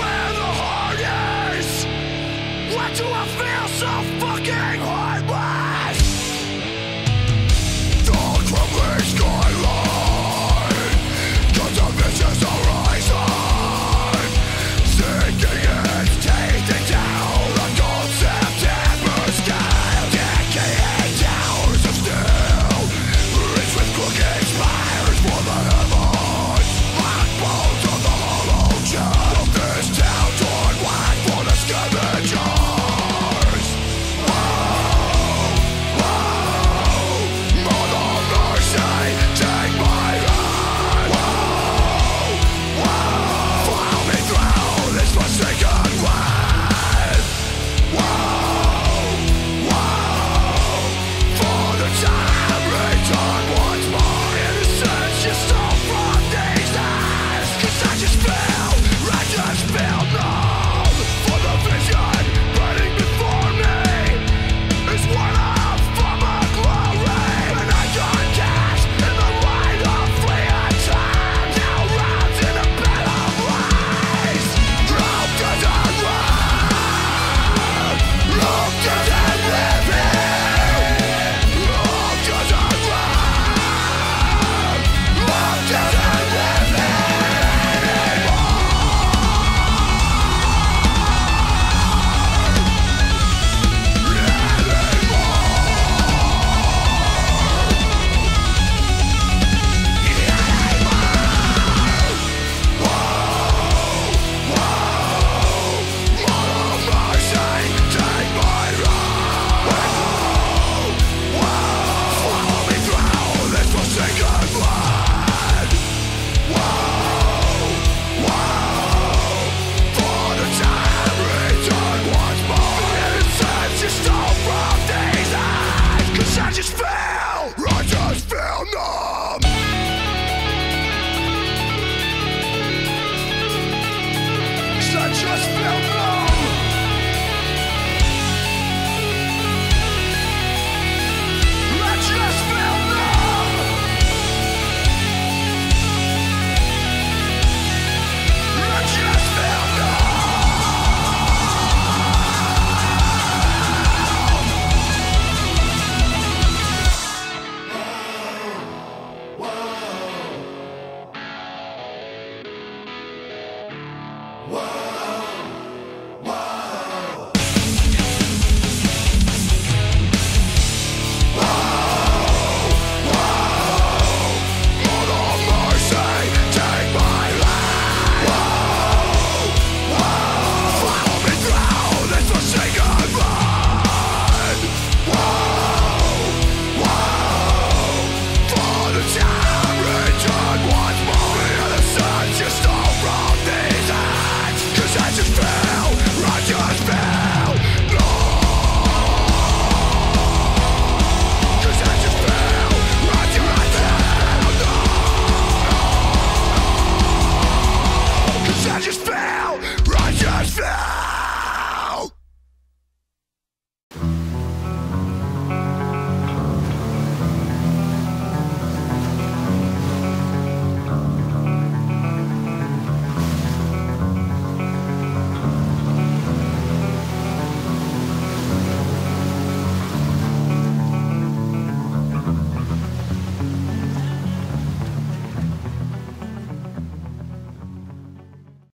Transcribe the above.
where the heart is. Why do I feel so? Whoa!